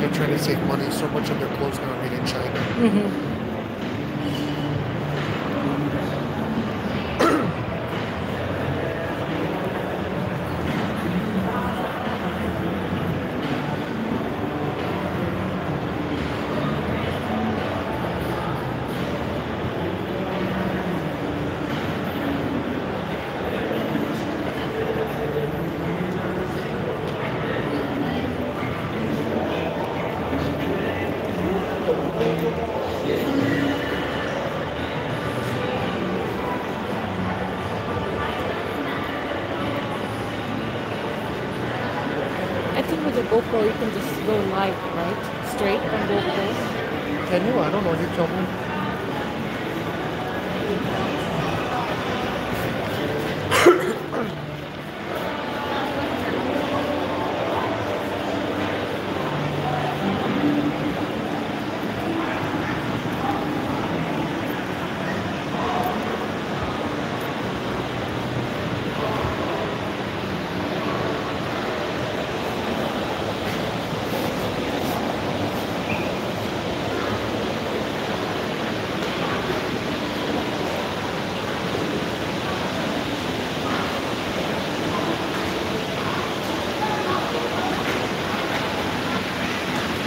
they're trying to save money. So much of their clothes now are made in China. Mm-hmm. I think with the GoPro you can just go live, right? Straight from GoPro. Can you? I don't know. You tell me.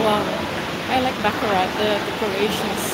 I like Baccarat, the decorations.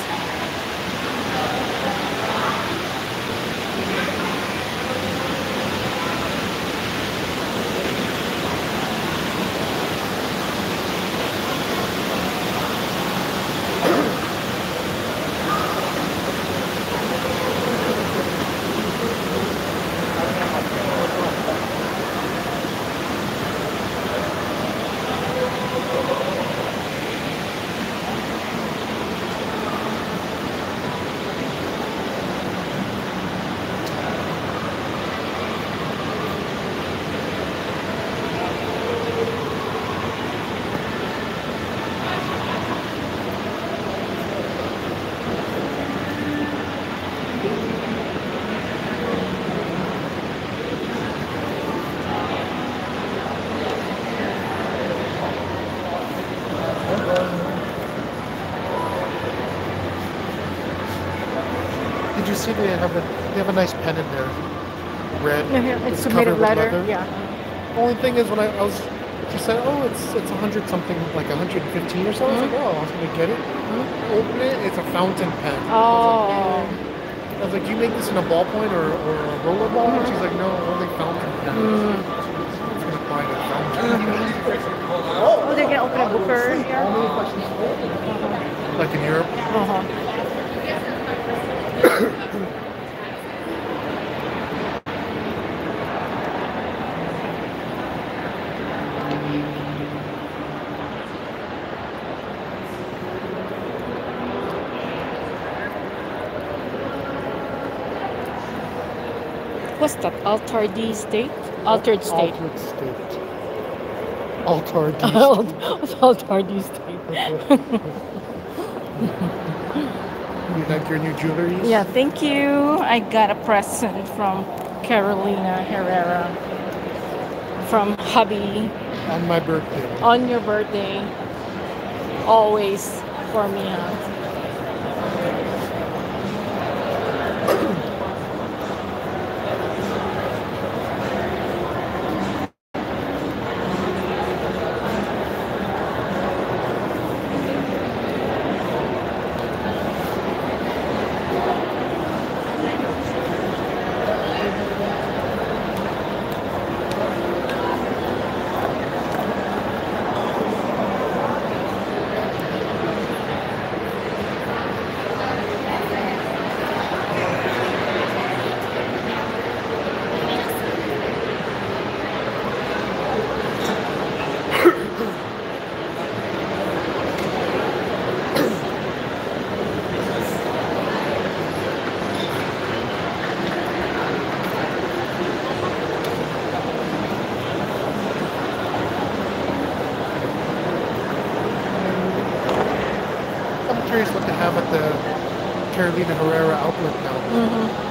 Did you see they have a they have a nice pen in there, red. It's covered submitted letter. leather. Yeah. Only thing is when I, I was, she said, oh, it's it's 100 something, like 115 or so. I was like, mm-hmm. oh, I was gonna get it. Mm-hmm. Open it, it's a fountain pen. I was like, Oh. I was like, do you make this in a ballpoint or, or a roller ball? And mm-hmm. she's like, no, only fountain pen. I was gonna buy the fountain pen. Oh, they're gonna open a booker here. Like in Europe. Uh-huh. What's that? Altered state? Altered state. Altered state. Altered state. Altered state. like your new jewelry? Yeah, thank you. I got a present from Carolina Herrera from hubby On my birthday. on your birthday. Always for me, huh? Curious what they have at the Carolina Herrera outlet now. Mm-hmm.